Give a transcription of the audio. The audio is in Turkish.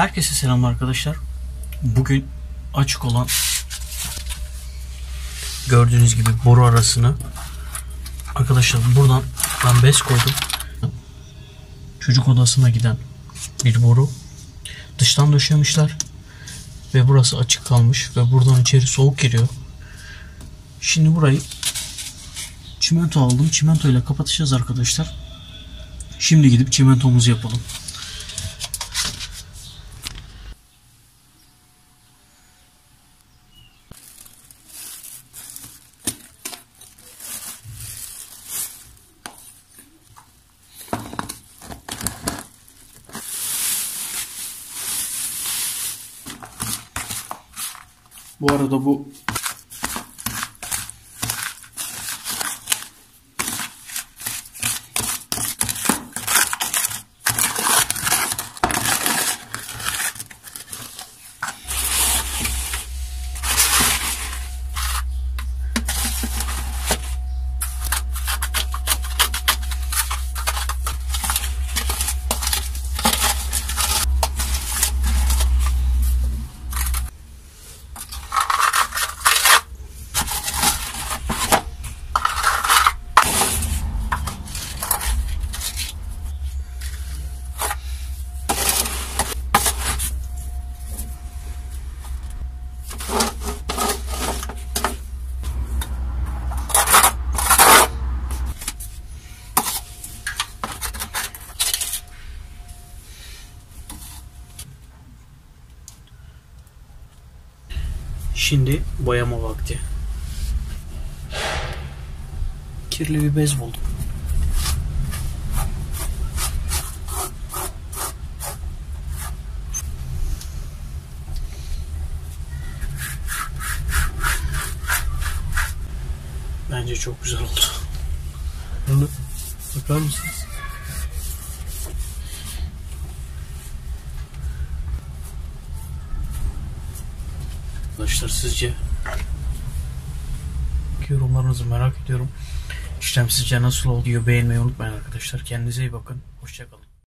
Herkese selam arkadaşlar. Bugün açık olan gördüğünüz gibi boru arasını arkadaşlar buradan ben bez koydum. Çocuk odasına giden bir boru. Dıştan döşemişler ve burası açık kalmış ve buradan içeri soğuk giriyor. Şimdi burayı çimento aldım. Çimento ile kapatacağız arkadaşlar. Şimdi gidip çimentomuzu yapalım. vuoropuhelua Şimdi boyama vakti. Kirli bir bez buldum. Bence çok güzel oldu. Bunu bakar mısınız? Arkadaşlar sizce yorumlarınızı merak ediyorum. İşlem sizce nasıl oluyor beğenmeyi unutmayın arkadaşlar. Kendinize iyi bakın. Hoşçakalın.